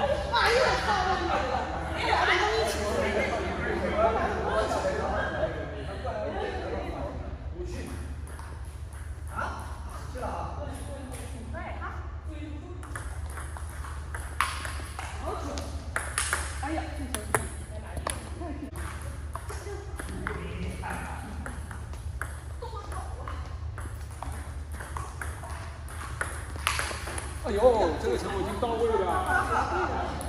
哎呦我操唉这个球我已经到位了。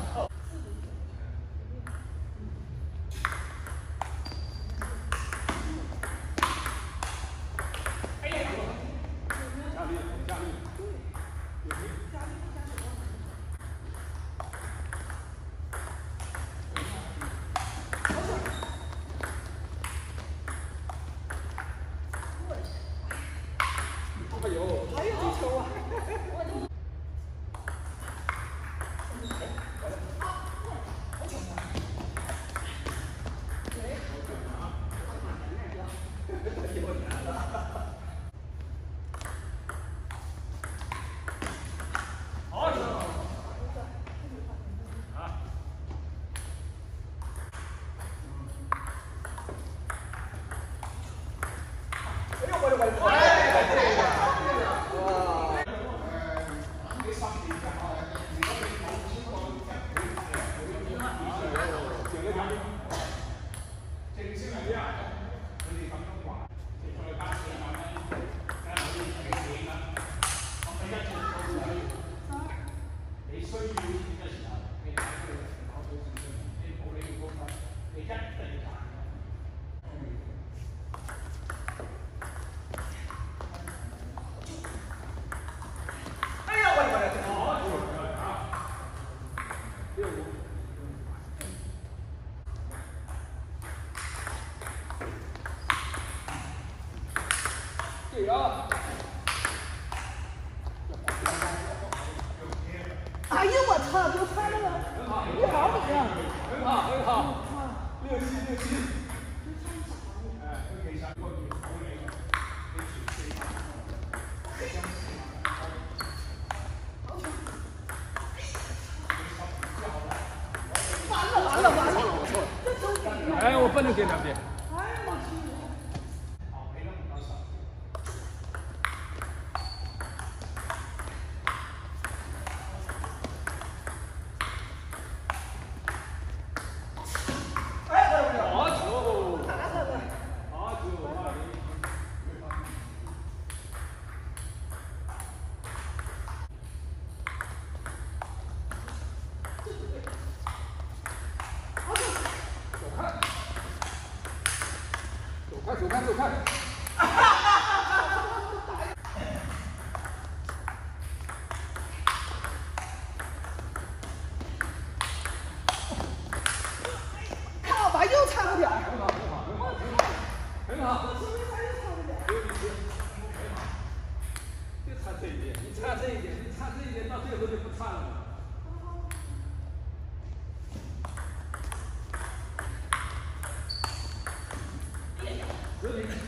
バリバリやってる and 解 really?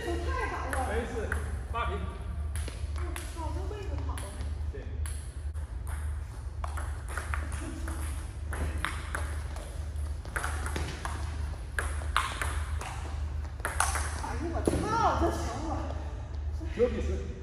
太好了，没事，八瓶比十。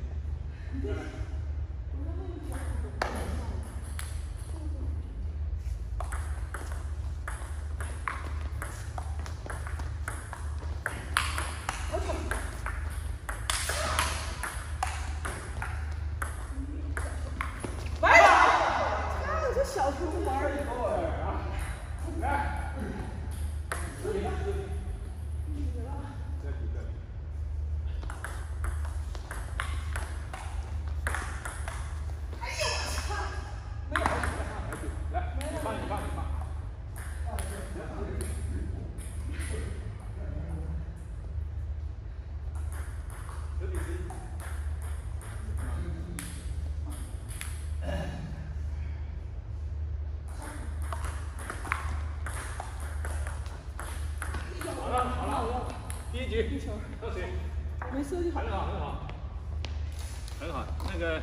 地球，没设计好，很好，很好，很好。那个，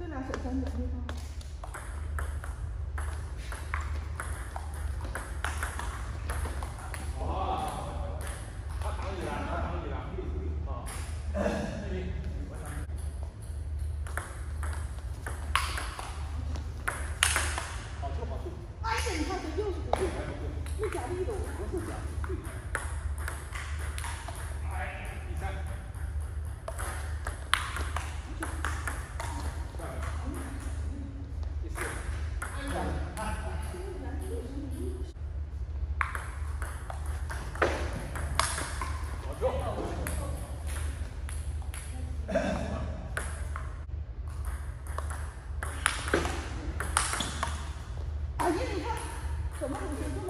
这俩手三点地方。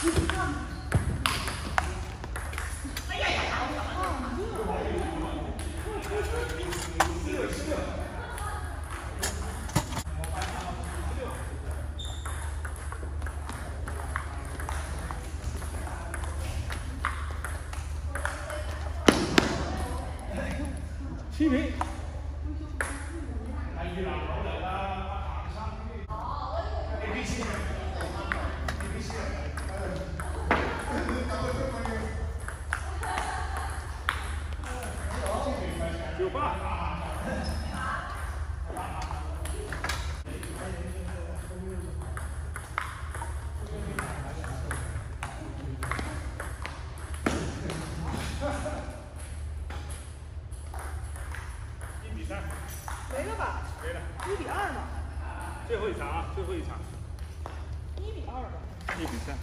哎呀呀！好，好，好，你。七零。哎呀，老了啦，不谈生意。哦，A B C，A B C。九八。一比三。没了吧？没了。一比二嘛。最后一场啊，最后一场。一比二吧。一比三。